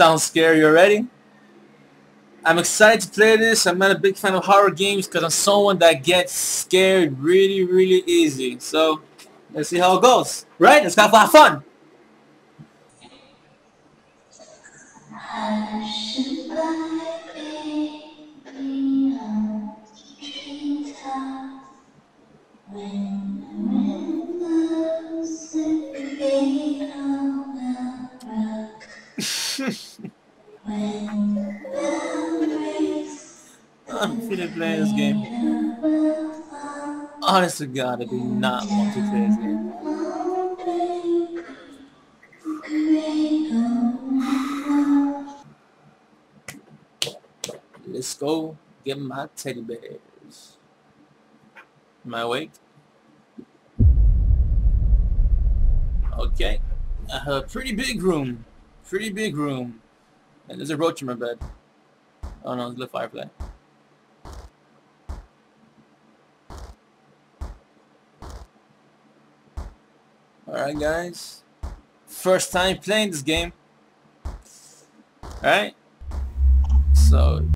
Sounds scary already. I'm excited to play this. I'm not a big fan of horror games because I'm someone that gets scared really, really easy. So let's see how it goes. Right? Let's have a lot I'm feeling playing this game. Honest to God, I do not want to play this game. Let's go get my teddy bears. Am I awake? Okay. I have a pretty big room. Pretty big room. And there's a roach in my bed. Oh no, it's a firefly. Alright guys. First time playing this game. Alright. So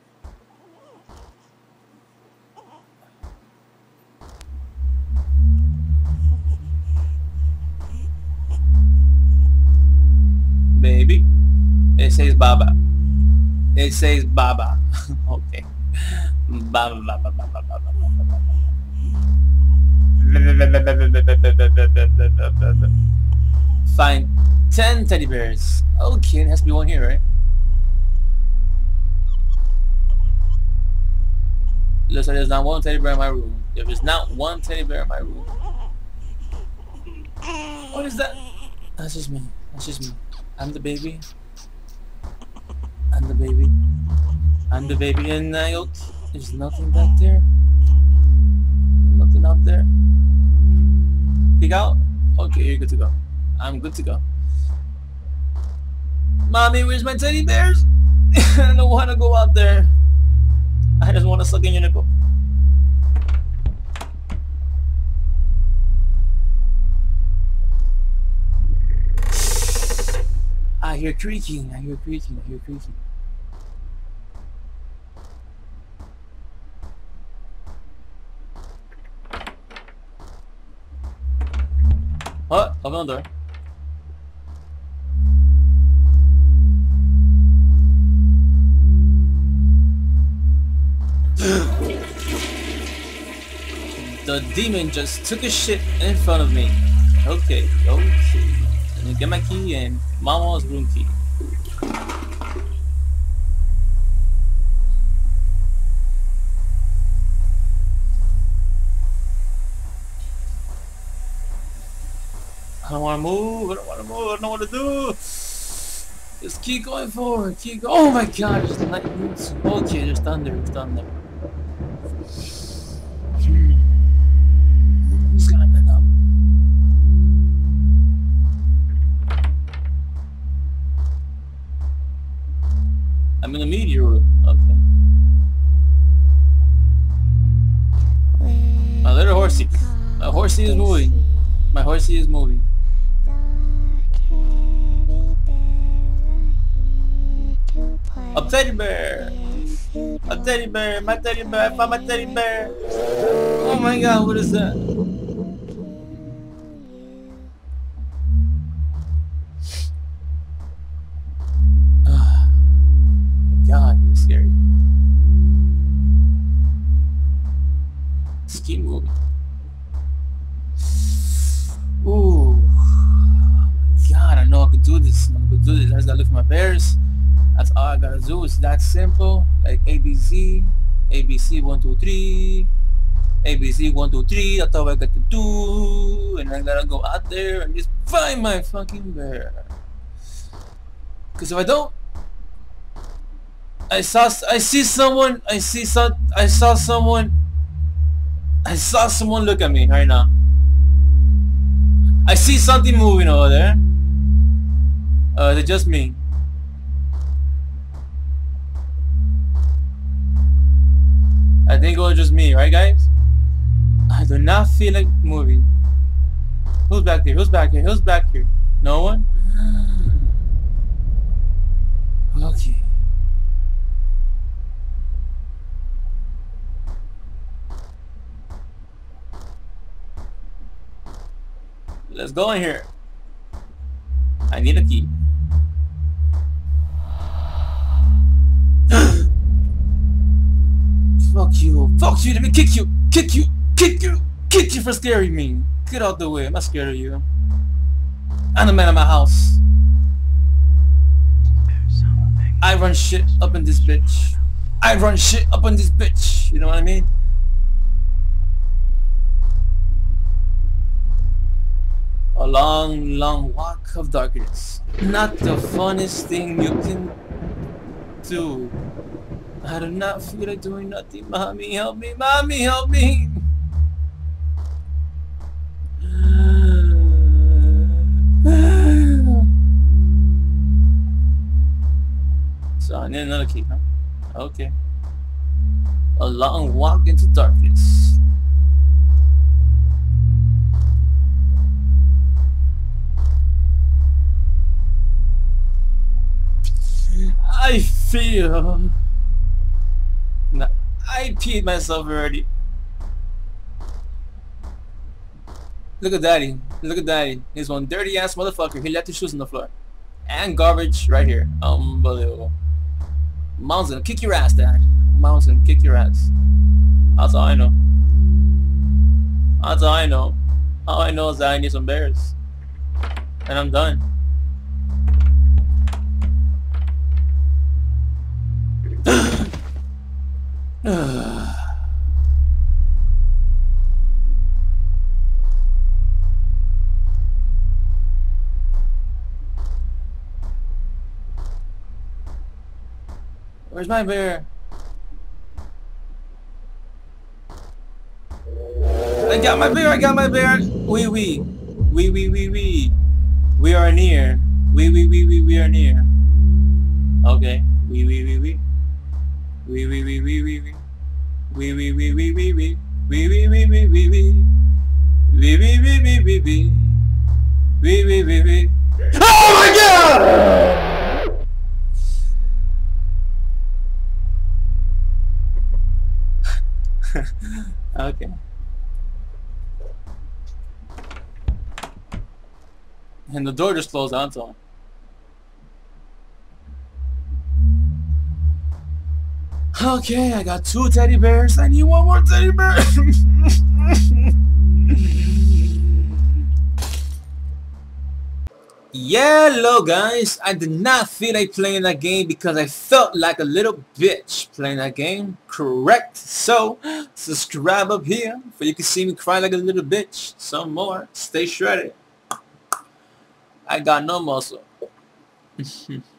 baby. It says Baba. It says Baba. okay. Baba Baba Baba Baba Baba Baba. Find 10 teddy bears. Okay, it has to be one here, right? Looks like there's not one teddy bear in my room. There is not one teddy bear in my room. What is that? That's just me. That's just me. I'm the baby. I'm the baby. I'm the baby and uh, there's nothing back there. Nothing up there. Peek out? Okay, you're good to go. I'm good to go. Mommy, where's my teddy bears? I don't want to go out there. I just want to suck in your nipple. Hear creaking, I hear creaking, I hear creaking. The door. the demon just took a shit in front of me. Okay, okay. Let get my key and Mama's room key. I don't want to move. I don't want to move. I don't know what to do. Just keep going forward. Keep go. Oh my god! There's lightning. Okay, there's thunder. There's thunder. My horsey is moving. My horse is moving. A teddy bear! A teddy bear! My teddy bear! I found my teddy bear! Oh my god, what is that? I could do this. I do this. I just gotta look for my bears. That's all I gotta do. It's that simple. Like ABC, ABC one two three, ABC one two three. That's all I got to do. And I gotta go out there and just find my fucking bear. Cause if I don't, I saw I see someone. I see some. I saw someone. I saw someone look at me right now. I see something moving over there. Uh, is it just me? I think it was just me, right guys? I do not feel like moving. Who's back there? Who's back here? Who's back here? No one? Okay. Let's go in here. I need a key. Fuck you. Fuck you. Let me kick you. Kick you. Kick you. Kick you for scaring me. Get out the way. I'm not scared of you. I'm the man of my house. I run shit up in this bitch. I run shit up in this bitch. You know what I mean? A long, long walk of darkness. Not the funnest thing you can do. I do not feel like doing nothing. Mommy, help me. Mommy, help me. so I need another key, huh? Okay. A long walk into darkness. I feel... I peed myself already. Look at daddy. Look at daddy. He's one dirty ass motherfucker. He left his shoes on the floor. And garbage right here. Unbelievable. Mom's gonna kick your ass, dad. Mom's gonna kick your ass. That's all I know. That's all I know. All I know is that I need some bears. And I'm done. Where's my bear? I got my bear, I got my bear! Wee wee. Wee wee wee wee. We are near. Wee wee wee wee we are near. okay. And the door just closed onto him. Okay, I got two teddy bears. I need one more teddy bear. hello guys, I did not feel like playing that game because I felt like a little bitch playing that game, correct? So, subscribe up here for you can see me cry like a little bitch some more. Stay shredded. I got no muscle.